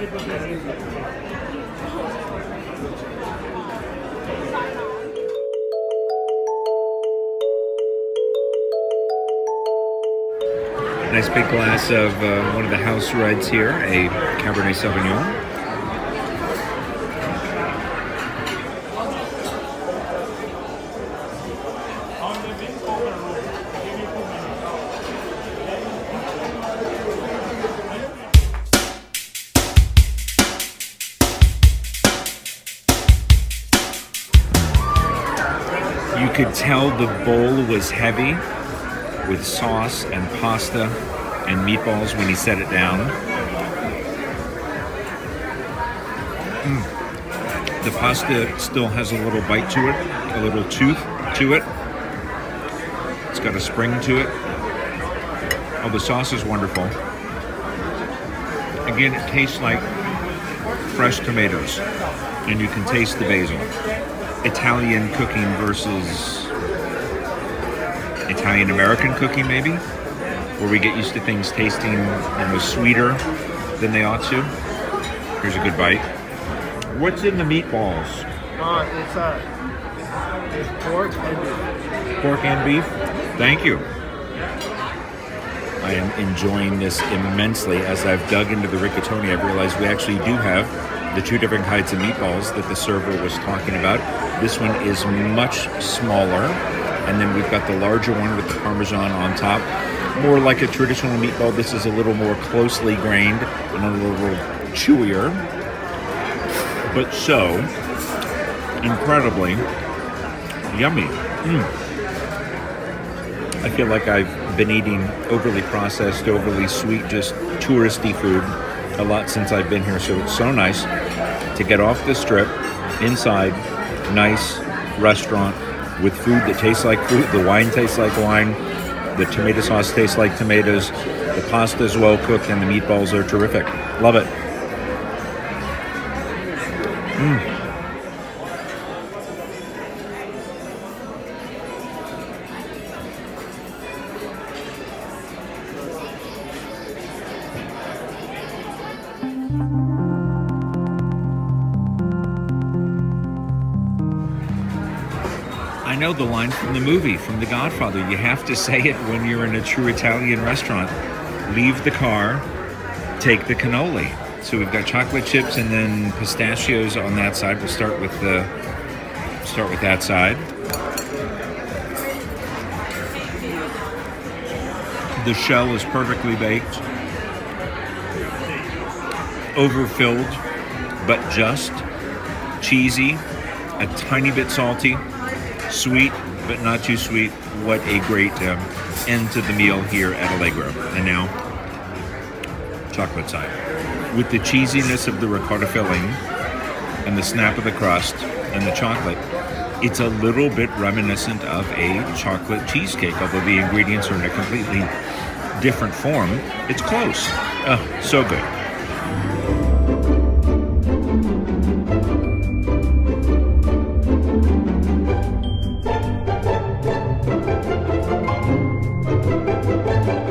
Nice big glass of uh, one of the house reds here, a Cabernet Sauvignon. You could tell the bowl was heavy with sauce and pasta and meatballs when he set it down. Mm. The pasta still has a little bite to it, a little tooth to it. It's got a spring to it. Oh, the sauce is wonderful. Again, it tastes like fresh tomatoes, and you can taste the basil. Italian cooking versus Italian American cooking, maybe, where we get used to things tasting you know, sweeter than they ought to. Here's a good bite. What's in the meatballs? Uh, it's uh, it's pork and beef. Pork and beef. Thank you. I am enjoying this immensely. As I've dug into the rigatoni, I've realized we actually do have the two different kinds of meatballs that the server was talking about. This one is much smaller, and then we've got the larger one with the parmesan on top. More like a traditional meatball. This is a little more closely grained and a little chewier, but so incredibly yummy. Mm. I feel like I've been eating overly processed, overly sweet, just touristy food a lot since I've been here. So it's so nice to get off the strip inside, nice restaurant with food that tastes like food. The wine tastes like wine. The tomato sauce tastes like tomatoes. The pasta is well cooked and the meatballs are terrific. Love it. Mm. I know the line from the movie, from The Godfather. You have to say it when you're in a true Italian restaurant. Leave the car, take the cannoli. So we've got chocolate chips and then pistachios on that side. We'll start with the start with that side. The shell is perfectly baked, overfilled, but just cheesy, a tiny bit salty, sweet but not too sweet. What a great um, end to the meal here at Allegro. And now, chocolate side. With the cheesiness of the ricotta filling and the snap of the crust and the chocolate, it's a little bit reminiscent of a chocolate cheesecake, although the ingredients are in a completely different form. It's close. Oh, so good. Thank you.